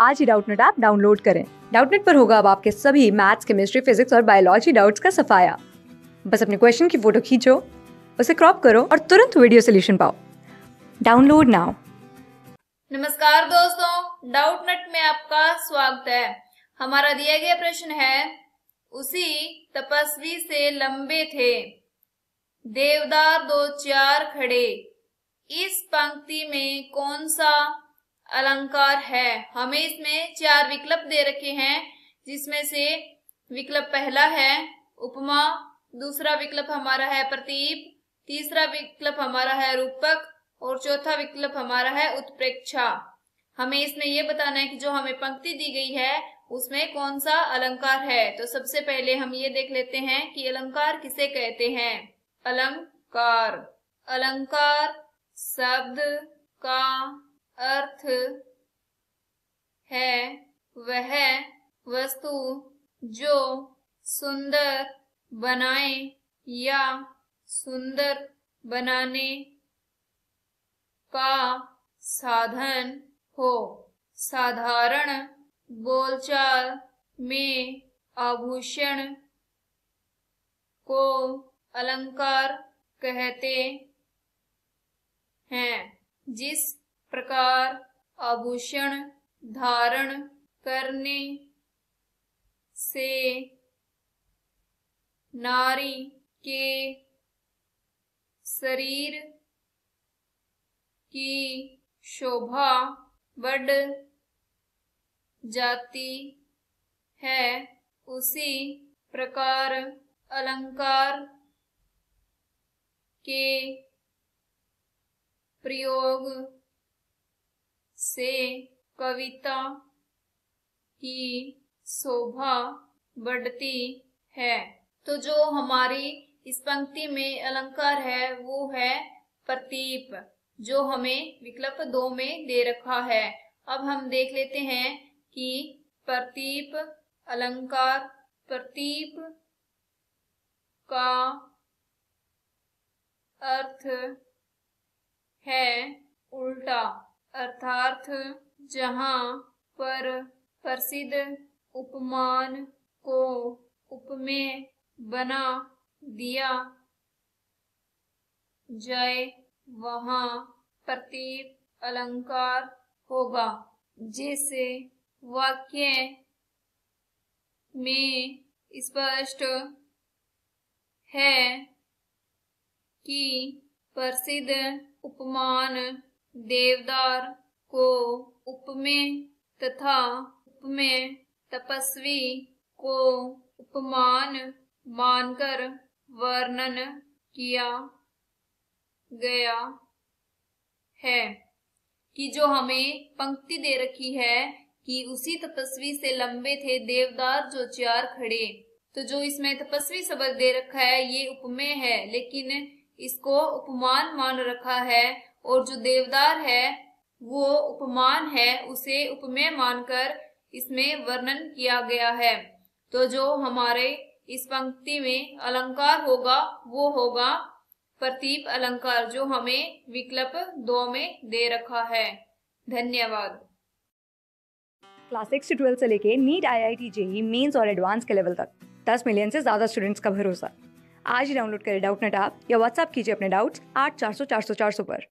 आज ही Doubtnut app download करें। डाउटनेट पर होगा अब आपके सभी मैथ्स, केमिस्ट्री, फिजिक्स और बायोलॉजी डाउट्स का सफाया। बस अपने क्वेश्चन की फ़ोटो खींचो, उसे क्रॉप करो और तुरंत वीडियो सोल्यूशन पाओ। Download now. नमस्कार दोस्तों डाउट नट में आपका स्वागत है। हमारा दिया गया प्रश्न है, उसी तपस्वी से लंबे थे, देवदार दो चार खड़े, इस पंक्ति में कौन सा अलंकार है। हमें इसमें चार विकल्प दे रखे हैं, जिसमें से विकल्प पहला है उपमा, दूसरा विकल्प हमारा है प्रतीप, तीसरा विकल्प हमारा है रूपक, और चौथा विकल्प हमारा है उत्प्रेक्षा। हमें इसमें यह बताना है कि जो हमें पंक्ति दी गई है, उसमें कौन सा अलंकार है? तो सबसे पहले हम ये देख लेते हैं कि अलंकार किसे कहते हैं। अलंकार। अलंकार शब्द का अर्थ है वह वस्तु जो सुंदर बनाए या सुंदर बनाने का साधन हो। साधारण बोलचाल में आभूषण को अलंकार कहते हैं, जिस प्रकार, आभूषण, धारण करने से नारी के शरीर की शोभा बढ़ जाती है। उसी प्रकार अलंकार के प्रयोग से कविता की शोभा बढ़ती है। तो जो हमारी इस पंक्ति में अलंकार है, वो है प्रतीप, जो हमें विकल्प दो में दे रखा है। अब हम देख लेते हैं कि प्रतीप अलंकार, प्रतीप का अर्थ है उल्टा। अर्थात जहाँ पर प्रसिद्ध उपमान को उपमेय बना दिया जाए, वहाँ प्रतीप अलंकार होगा। जैसे वाक्य में स्पष्ट है कि प्रसिद्ध उपमान देवदार को उपमेय तथा उपमेय तपस्वी को उपमान मानकर वर्णन किया गया है कि जो हमें पंक्ति दे रखी है कि उसी तपस्वी से लंबे थे देवदार जो चार खड़े। तो जो इसमें तपस्वी शब्द दे रखा है, ये उपमेय है, लेकिन इसको उपमान मान रखा है और जो देवदार है, वो उपमान है, उसे उपमेय मानकर इसमें वर्णन किया गया है। तो जो हमारे इस पंक्ति में अलंकार होगा, वो होगा प्रतीप अलंकार, जो हमें विकल्प दो में दे रखा है। धन्यवाद। क्लास सिक्स से ट्वेल्थ से लेके NEET I I T JEE mains और एडवांस के लेवल तक, दस मिलियन से ज़्यादा स्टूडेंट्स का भरोसा। आज ही डाउनलोड करें डाउट नेट आप या व्हाट्सअप कीजिए अपने डाउट्स आठ चार सौ चार सौ चार सौ पर।